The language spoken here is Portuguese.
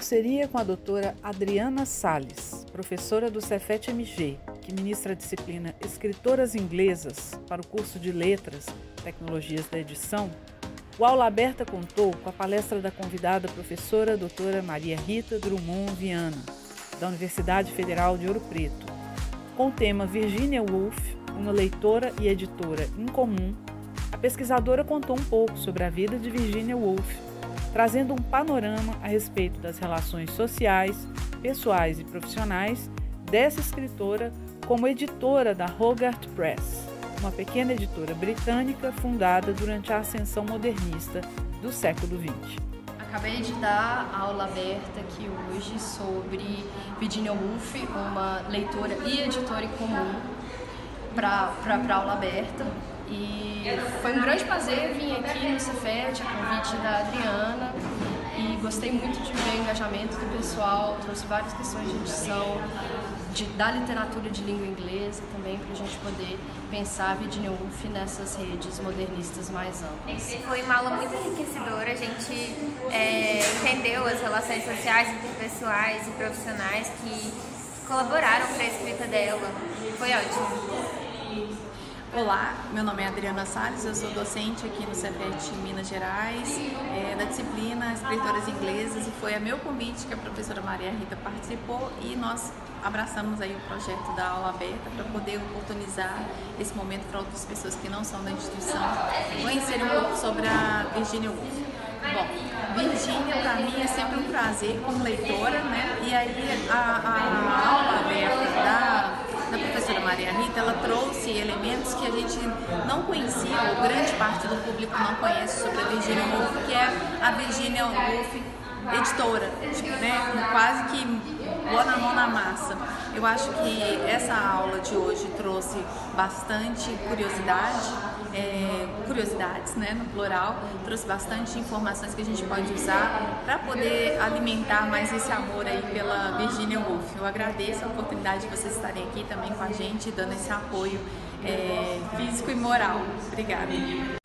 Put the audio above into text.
parceria com a doutora Adriana Sales, professora do Cefet MG, que ministra a disciplina Escritoras Inglesas para o curso de Letras, Tecnologias da Edição, o Aula Aberta contou com a palestra da convidada professora doutora Maria Rita Drummond Viana, da Universidade Federal de Ouro Preto, com o tema Virginia Woolf, uma leitora e editora incomum. A pesquisadora contou um pouco sobre a vida de Virginia Woolf trazendo um panorama a respeito das relações sociais, pessoais e profissionais dessa escritora como editora da Hogarth Press, uma pequena editora britânica fundada durante a ascensão modernista do século XX. Acabei de dar aula aberta aqui hoje sobre Virginia Woolf, uma leitora e editora em comum para aula aberta. E foi um grande prazer vir aqui no Cefet, a convite da Adriana, e gostei muito de ver o engajamento do pessoal, trouxe várias questões de edição, de, da literatura de língua inglesa também, para a gente poder pensar Virginia Woolf nessas redes modernistas mais amplas. Foi uma aula muito enriquecedora, a gente é, entendeu as relações sociais, interpessoais e profissionais que colaboraram para a escrita dela. Foi ótimo. Olá, meu nome é Adriana Salles, eu sou docente aqui no CEPET Minas Gerais, é, da disciplina Escritoras Inglesas e foi a meu convite que a professora Maria Rita participou e nós abraçamos aí o projeto da aula aberta para poder oportunizar esse momento para outras pessoas que não são da instituição conhecerem um pouco sobre a Virginia Woolf. Bom, Virginia para mim é sempre um prazer como leitora, né? E aí a, a aula aberta professora Maria Rita, ela trouxe elementos que a gente não conhecia, ou grande parte do público não conhece sobre a Virginia Woolf, que é a Virginia Woolf editora, tipo, né, quase que boa na mão na massa. Eu acho que essa aula de hoje trouxe bastante curiosidade, é, curiosidades, né, no plural, trouxe bastante informações que a gente pode usar para poder alimentar mais esse amor aí pela Virginia Woolf. Eu agradeço a oportunidade de vocês estarem aqui também com a gente, dando esse apoio é, físico e moral. Obrigada.